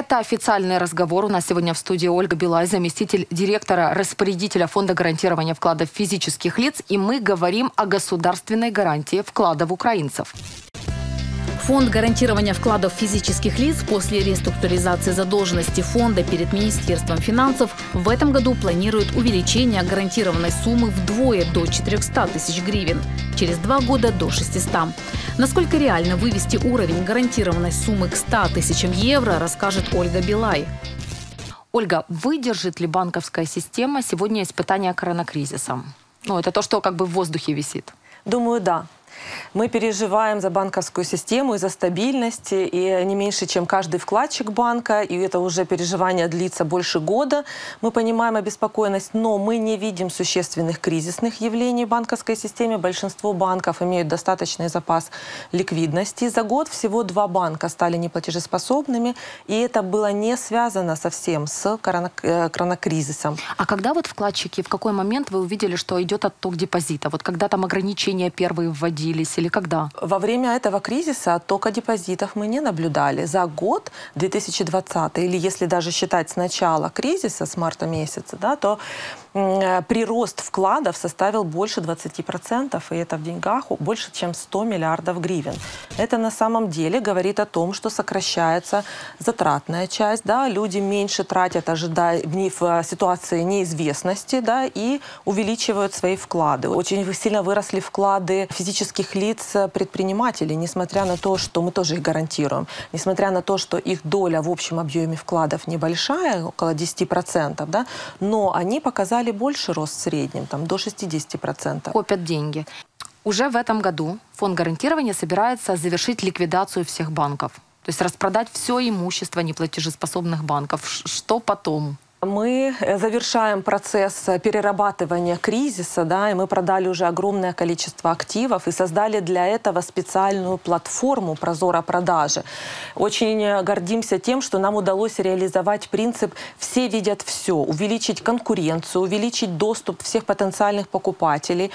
Это официальный разговор. У нас сегодня в студии Ольга Билай, заместитель директора распорядителя Фонда гарантирования вкладов физических лиц. И мы говорим о государственной гарантии вкладов украинцев. Фонд гарантирования вкладов физических лиц после реструктуризации задолженности фонда перед Министерством финансов в этом году планирует увеличение гарантированной суммы вдвое до 400 тысяч гривен, через два года до 600. Насколько реально вывести уровень гарантированной суммы к 100 тысячам евро, расскажет Ольга Билай. Ольга, выдержит ли банковская система сегодня испытания коронакризисом? Ну, это то, что как бы в воздухе висит. Думаю, да. Мы переживаем за банковскую систему и за стабильность, и не меньше, чем каждый вкладчик банка, и это уже переживание длится больше года. Мы понимаем обеспокоенность, но мы не видим существенных кризисных явлений в банковской системе. Большинство банков имеют достаточный запас ликвидности. За год всего два банка стали неплатежеспособными, и это было не связано совсем с э, коронакризисом. А когда вот вкладчики, в какой момент вы увидели, что идет отток депозита? Вот когда там ограничения первые вводили, появились или когда? Во время этого кризиса оттока депозитов мы не наблюдали. За год 2020, или если даже считать с начала кризиса, с марта месяца, да, то прирост вкладов составил больше 20%, и это в деньгах больше, чем 100 миллиардов гривен. Это на самом деле говорит о том, что сокращается затратная часть, да, люди меньше тратят, ожидая в ситуации неизвестности, да, и увеличивают свои вклады. Очень сильно выросли вклады физических лиц э, предпринимателей, несмотря на то, что мы тоже их гарантируем, несмотря на то, что их доля в общем объеме вкладов небольшая, около 10%, да, но они показали ожидали больше рост в среднем, там, до 60%. Копят деньги. Уже в этом году фонд гарантирования собирается завершить ликвидацию всех банков. То есть распродать все имущество неплатежеспособных банков. Что потом? Мы э, завершаем процесс э, перерабатывания кризиса, да, и мы продали уже огромное количество активов и создали для этого специальную платформу Прозора продажи. Очень э, гордимся тем, что нам удалось реализовать принцип «все видят все», увеличить конкуренцию, увеличить доступ всех потенциальных покупателей.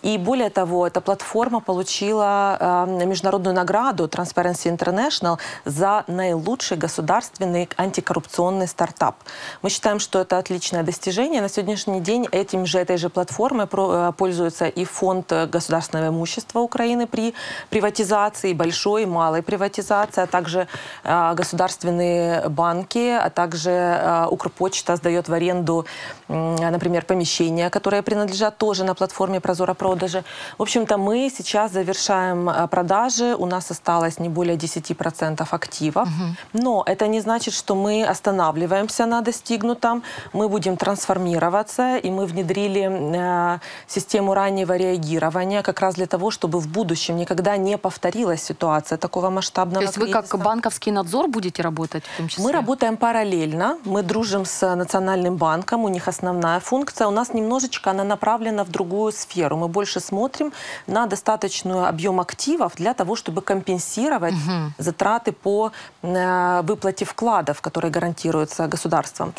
И более того, эта платформа получила э, международную награду Transparency International за наилучший государственный антикоррупционный стартап. Мы считаем, считаем, что это отличное достижение. На сегодняшний день этим же, этой же платформой э, пользуется и Фонд государственного имущества Украины при приватизации, большой и малой приватизации, а также э, государственные банки, а также э, Укрпочта сдает в аренду, например, помещения, которые принадлежат тоже на платформе Прозора продажи. В общем-то, мы сейчас завершаем продажи. У нас осталось не более 10% активов. Угу. Но это не значит, что мы останавливаемся на достигнутом там мы будем трансформироваться, и мы внедрили э, систему раннего реагирования как раз для того, чтобы в будущем никогда не повторилась ситуация такого масштабного То есть кризиса. вы как банковский надзор будете работать в том числе? Мы работаем параллельно. Мы дружим с Национальным банком, у них основная функция. У нас немножечко она направлена в другую сферу. Мы больше смотрим на достаточный объем активов для того, чтобы компенсировать угу. затраты по э, выплате вкладов, которые гарантируются государством.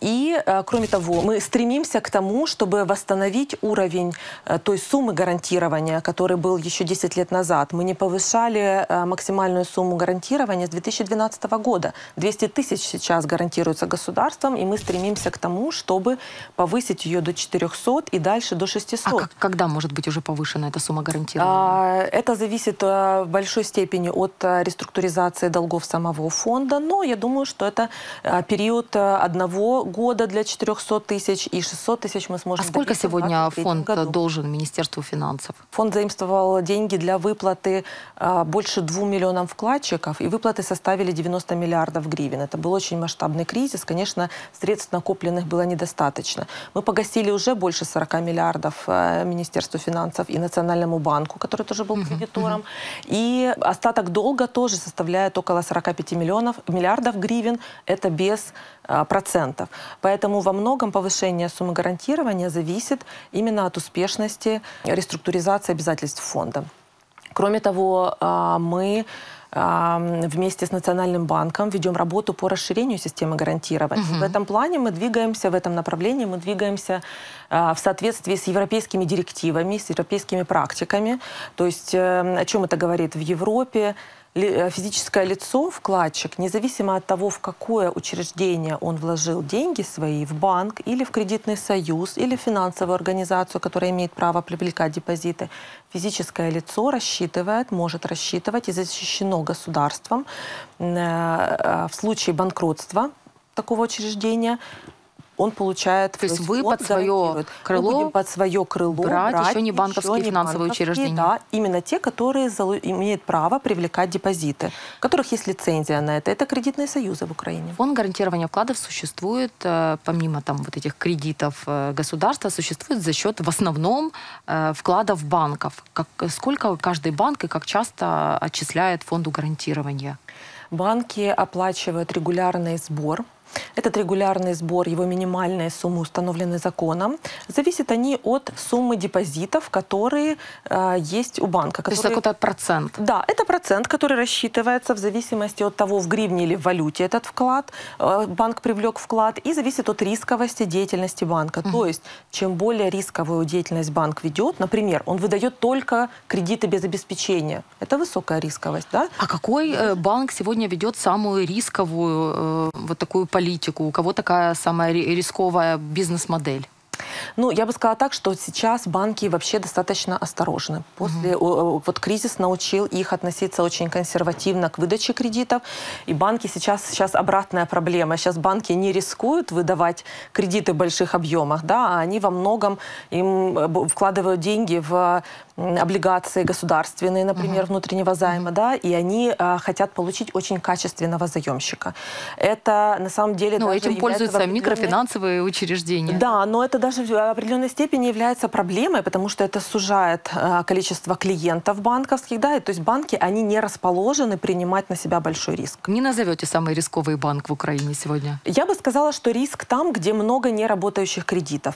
И, э, кроме того, мы стремимся к тому, чтобы восстановить уровень э, той суммы гарантирования, который был еще 10 лет назад. Мы не повышали э, максимальную сумму гарантирования с 2012 года. 200 тысяч сейчас гарантируется государством, и мы стремимся к тому, чтобы повысить ее до 400 и дальше до 600. А как, когда может быть уже повышена эта сумма гарантирования? Это зависит в большой степени от реструктуризации долгов самого фонда, но я думаю, что это период одного года для 400 тысяч и 600 тысяч мы сможем... А сколько сегодня фонд году. должен Министерству финансов? Фонд заимствовал деньги для выплаты а, больше 2 миллионам вкладчиков, и выплаты составили 90 миллиардов гривен. Это был очень масштабный кризис. Конечно, средств накопленных было недостаточно. Мы погасили уже больше 40 миллиардов а, Министерству финансов и Национальному банку, который тоже был кредитором. И остаток долга тоже составляет около 45 миллионов, миллиардов гривен. Это без а, процентов. Поэтому во многом повышение суммы гарантирования зависит именно от успешности реструктуризации обязательств фонда. Кроме того, а, мы вместе с Национальным банком ведем работу по расширению системы гарантирования. Угу. В этом плане мы двигаемся, в этом направлении мы двигаемся а, в соответствии с европейскими директивами, с европейскими практиками. То есть э, о чем это говорит? В Европе физическое лицо, вкладчик, независимо от того, в какое учреждение он вложил деньги свои, в банк или в кредитный союз, или в финансовую организацию, которая имеет право привлекать депозиты, физическое лицо рассчитывает, может рассчитывать и защищено государством э, э, в случае банкротства такого учреждения он получает... То есть есть вы под свое крыло Мы будем под свое крыло брать еще не банковские не финансовые банковские, учреждения. Да, именно те, которые имеют право привлекать депозиты, у которых есть лицензия на это. Это кредитные союзы в Украине. Фонд гарантирования вкладов существует, э, помимо там вот этих кредитов э, государства, существует за счет в основном э, вкладов банков. Как, сколько каждый банк и как часто отчисляет фонду гарантирования? Банки оплачивают регулярный сбор. Этот регулярный сбор, его минимальные суммы установлены законом. Зависят они от суммы депозитов, которые э, есть у банка. То есть которые- какой-то процент. Да, это процент, который рассчитывается в зависимости от того, в гривне или в валюте этот вклад, э, банк привлек вклад, и зависит от рисковости деятельности банка. То есть, чем более рисковую деятельность банк ведет, например, он выдает только кредиты без обеспечения, это высокая рисковость, да? А какой э, банк сегодня ведет самую рисковую э, вот такую политику? У кого такая самая ри- рисковая бизнес-модель? Ну, я бы сказала так, что сейчас банки вообще достаточно осторожны. После о, вот кризис научил их относиться очень консервативно к выдаче кредитов, и банки сейчас сейчас обратная проблема. Сейчас банки не рискуют выдавать кредиты в больших объемах, да, а они во многом им э, вкладывают деньги в облигации государственные, например, внутреннего займа, да, и они а, хотят получить очень качественного заемщика. Это на самом деле Ну, этим пользуются определенной- микрофинансовые учреждения. да, но это даже в определенной степени является проблемой, потому что это сужает э, количество клиентов банковских, да, и то есть банки, они не расположены принимать на себя большой риск. Не назовете самый рисковый банк в Украине сегодня? Я бы сказала, что риск там, где много неработающих кредитов.